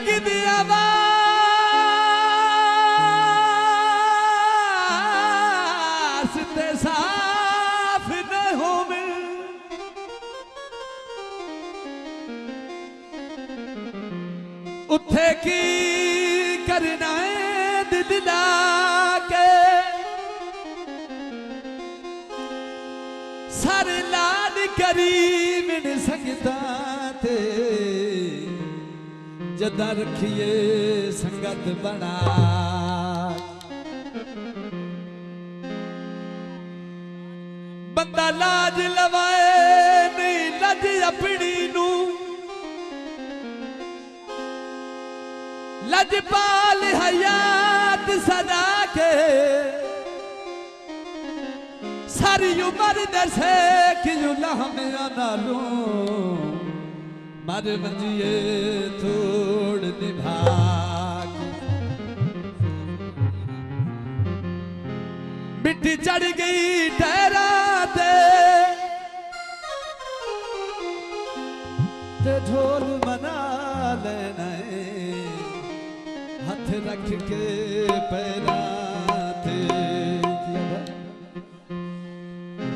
ਲੱਗਦੀ ਆਵਾਜ਼ ਤੇ ਸਾਫ ਨਾ ਹੋਵੇ ਉੱਥੇ ਕੀ ਕਰਨਾ ਏ ਦਿਦਲਾ ਕੇ ਸਰ ਲਾਲ ਕਰੀਮ ਨੇ ਸੰਗਤਾਂ ਤੇ ਜਦਾਂ ਰੱਖੀਏ ਸੰਗਤ ਬਣਾ। ਬੰਦਾ ਲਾਜ ਲਵਾਏ, ਨਹੀਂ ਲੱਜ ਆਪਣੀ ਨੂੰ। ਲੱਜ ਪਾਲ ਹਯਾਤ ਸਦਾ ਕੇ। ਸਾਰੀ ਉਮਰ ਦਰਸੇ ਕਿ ਜੁ ਲਹਮਿਆਂ ਨਾਲੋਂ। मंजिए थोड़ निभा मिट्टी चढ़ गई टहरा ते ते ढोल मना लेना हथ रख के पैरा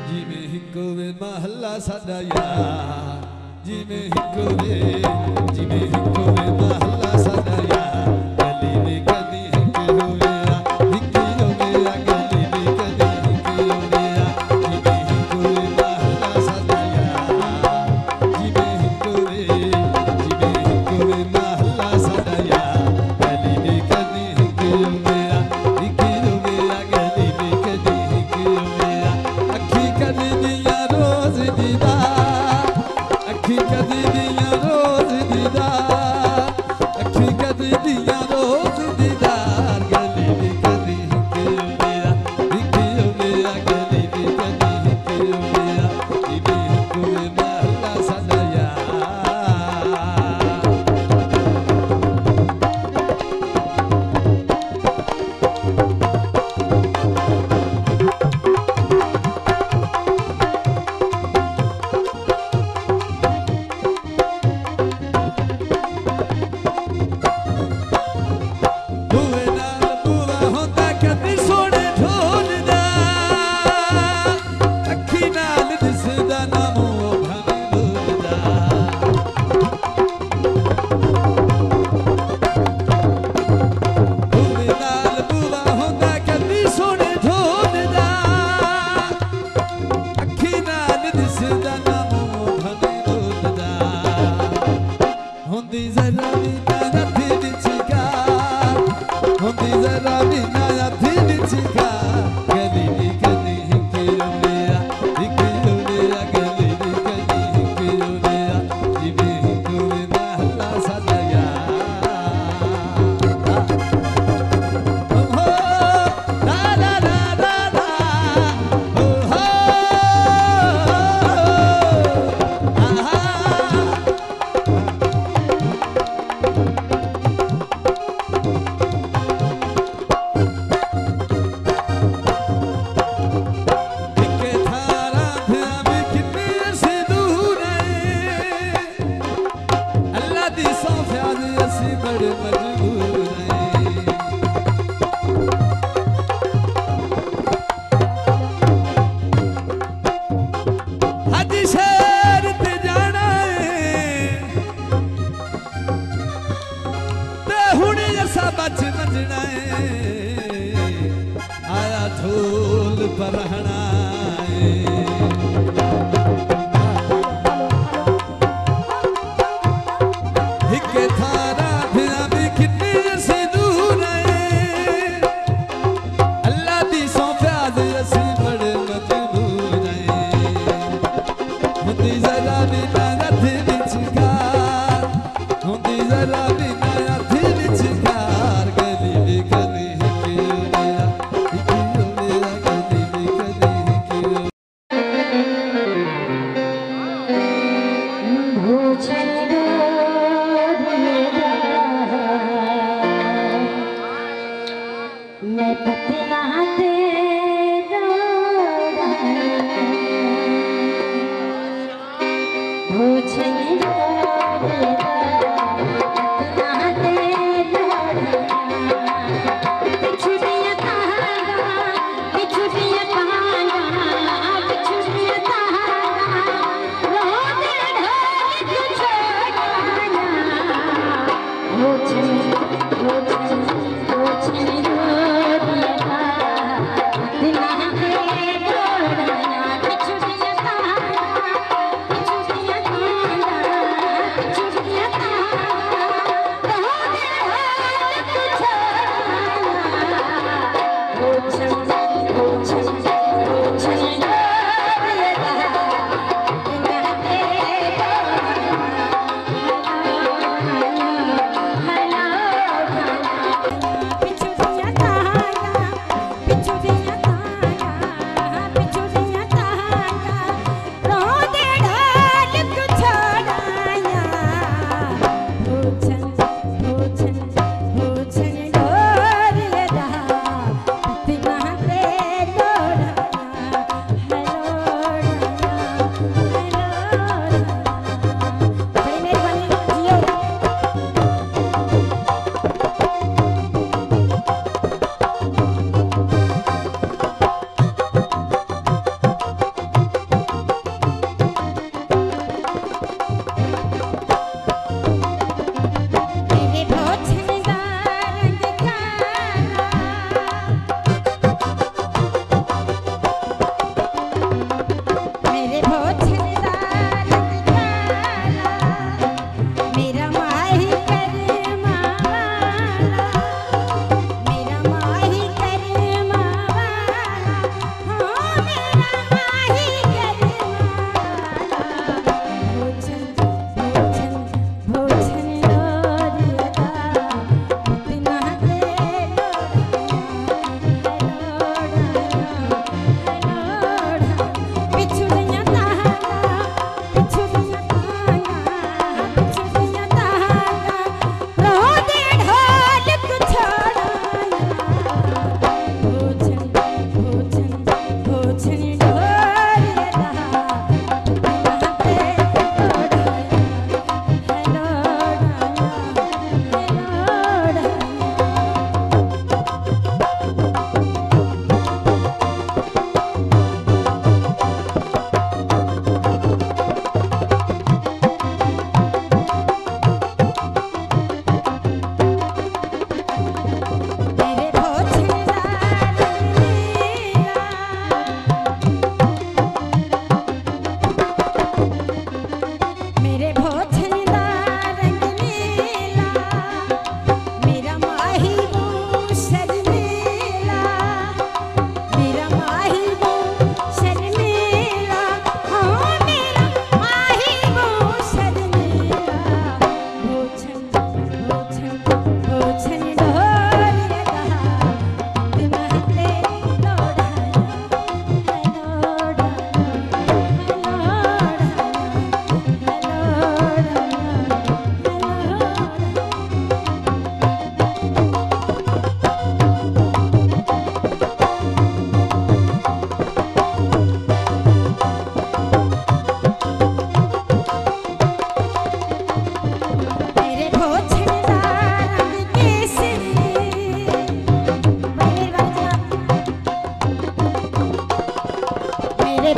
जिमें हिको वे महला साडा यार। जिमें हिको पर रहना है। हिके थारा फिरा भी कितने से दूर है अल्लाह दी सौ प्याज असी बड़े मजबूर है मुंदी जरा भी मेहनत बिच का मुंदी जरा भी Nepati Nahate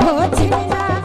我请